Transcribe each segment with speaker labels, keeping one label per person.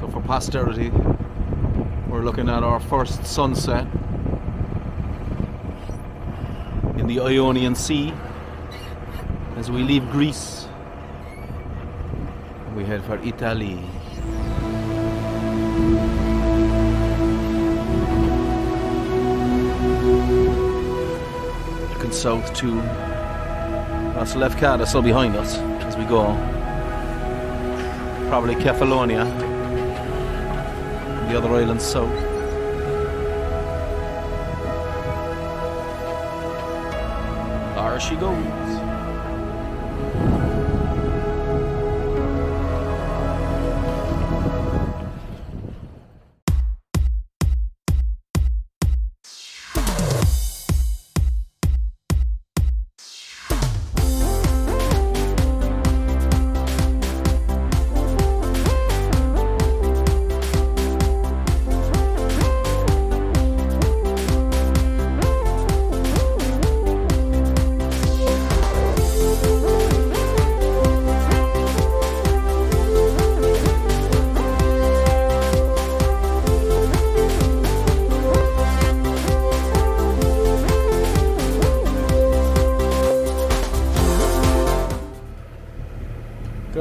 Speaker 1: So for posterity, we're looking at our first sunset in the Ionian Sea as we leave Greece. We head for Italy. Looking south to that's Lefkada still behind us as we go. Probably Kefalonia. The other islands south. There she goes.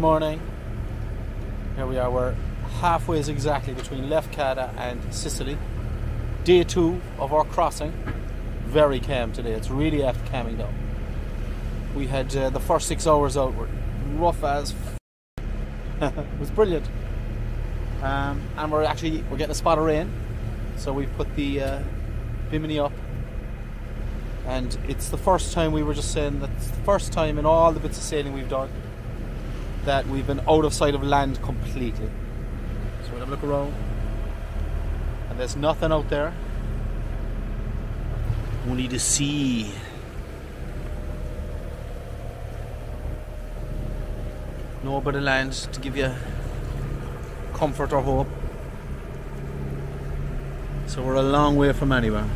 Speaker 1: Morning. Here we are. We're halfway exactly between Lefkada and Sicily. Day two of our crossing. Very calm today. It's really after calming down. We had uh, the first six hours out were rough as. It was brilliant. Um, and we're actually we're getting a spot of rain, so we put the uh, bimini up. And it's the first time we were just saying that it's the first time in all the bits of sailing we've done that we've been out of sight of land completely. So we'll have a look around. And there's nothing out there. Only the sea. No bit of land to give you comfort or hope. So we're a long way from anywhere.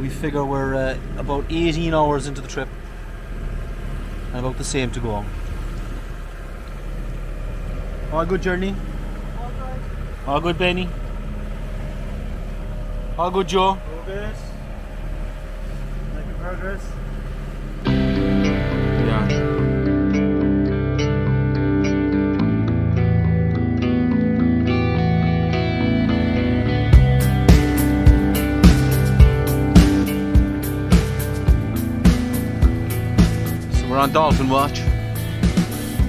Speaker 1: We figure we're uh, about 18 hours into the trip and about the same to go. on. All good journey?
Speaker 2: All good.
Speaker 1: All good, Benny? All good, Joe?
Speaker 2: Progress. Making progress.
Speaker 1: Yeah. We're on dolphin watch.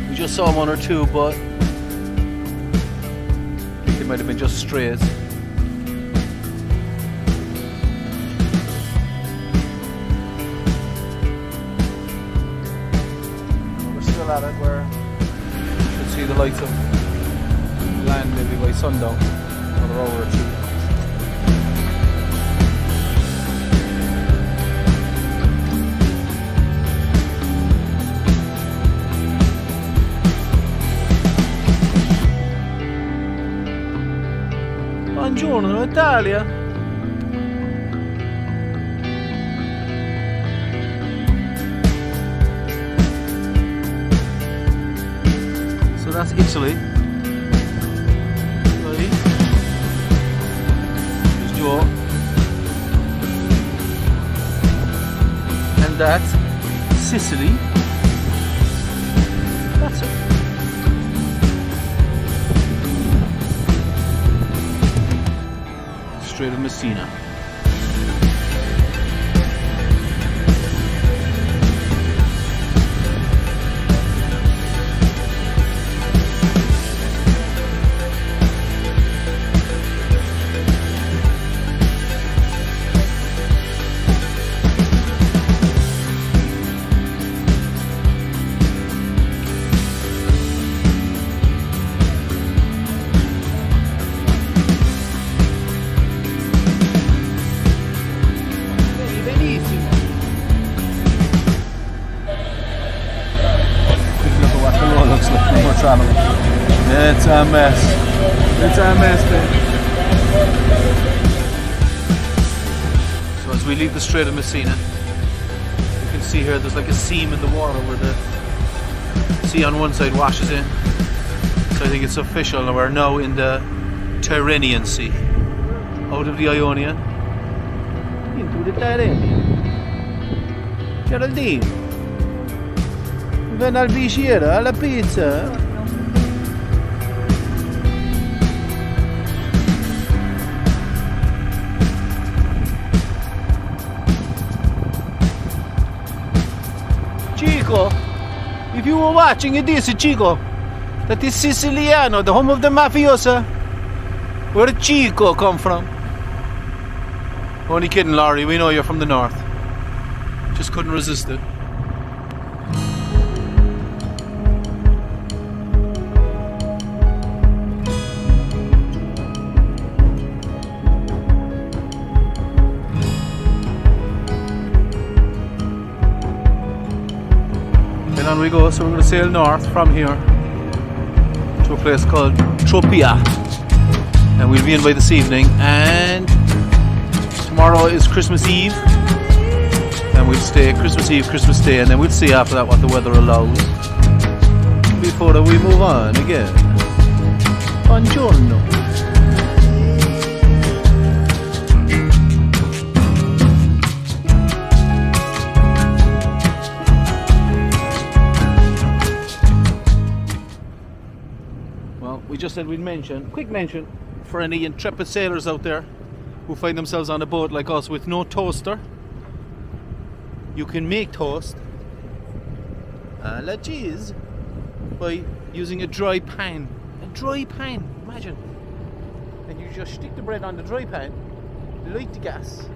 Speaker 1: We just saw one or two, but I think they might have been just strays. We're still at it where you should see the lights of land maybe by sundown, another hour or two. Buongiorno Italia! So that's Italy. Italy. There's. And that's Sicily. That's it. Of Messina. It's a mess. It's a mess, babe. So as we leave the Strait of Messina, you can see here there's like a seam in the water where the sea on one side washes in. So I think it's official. and We're now in the Tyrrhenian Sea, out of the Ionian into the Tyrrhenian. Geraldine, ven al bicchiere, alla pizza. Chico, if you were watching it, this Chico, that is Siciliano, the home of the mafiosa. Where did Chico come from? Only kidding, Laurie. We know you're from the north. Just couldn't resist it. And on we go. So we're going to sail north from here to a place called Tropea. And we'll be in by this evening. And tomorrow is Christmas Eve. And we'll stay Christmas Eve, Christmas Day, and then we'll see after that what the weather allows. Before we move on again. Buongiorno. We just said we'd mention, quick mention, for any intrepid sailors out there who find themselves on a boat like us with no toaster. You can make toast uh, a la cheese by using a dry pan. A dry pan, imagine. And you just stick the bread on the dry pan, light the gas,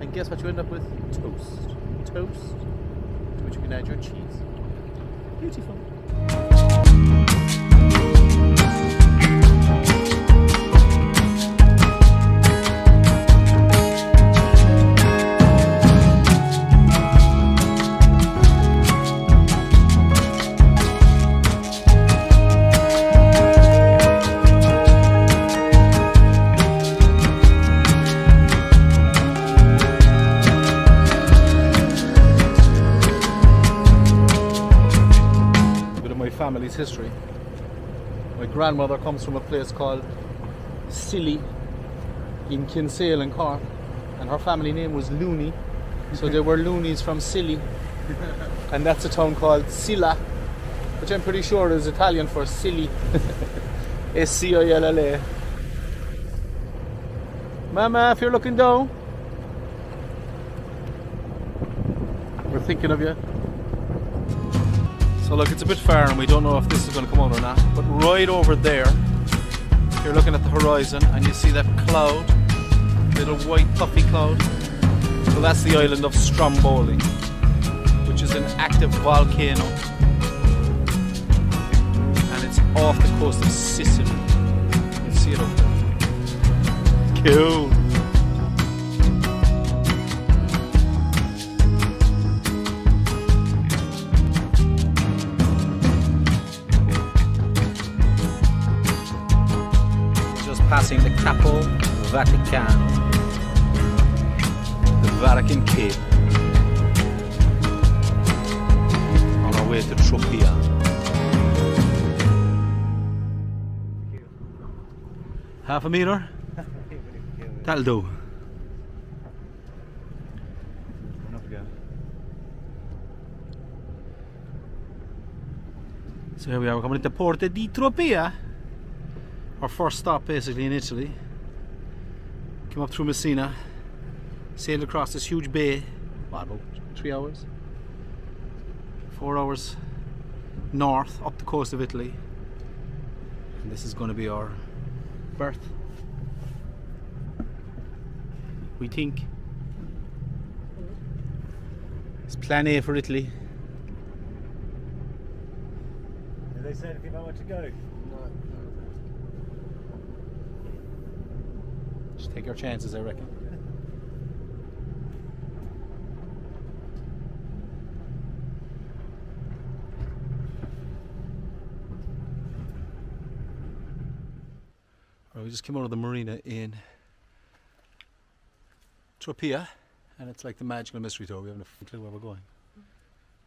Speaker 1: and guess what you end up with? Toast. Toast. To which you can add your cheese. Beautiful. Grandmother comes from a place called Scilly in Kinsale in Cork, and her family name was Looney, so they were Loonies from Silly, and that's a town called Scilla, which I'm pretty sure is Italian for silly. S C I L L A. Mama, if you're looking down, we're thinking of you. So look, it's a bit far and we don't know if this is going to come out or not. But right over there, you're looking at the horizon and you see that cloud, little white puffy cloud. So that's the island of Stromboli, which is an active volcano. And it's off the coast of Sicily. You can see it over there. Cool. Passing the Capo Vaticano, the Vatican Cape, on our way to Tropea. Half a meter? That'll do. So here we are, we're coming into Porta di Tropea our first stop basically in Italy. Came up through Messina, sailed across this huge bay, what, about three hours? Four hours north up the coast of Italy. And this is going to be our berth. We think. It's plan A for Italy.
Speaker 2: They say anything about where to go?
Speaker 1: Take our chances, I reckon. We just came out of the marina in Tropea, and it's like the magical mystery tour. We haven't a clue where we're going.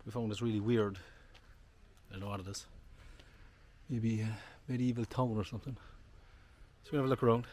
Speaker 1: We found this really weird. I don't know what it is. Maybe, a medieval town or something. So we have a look around.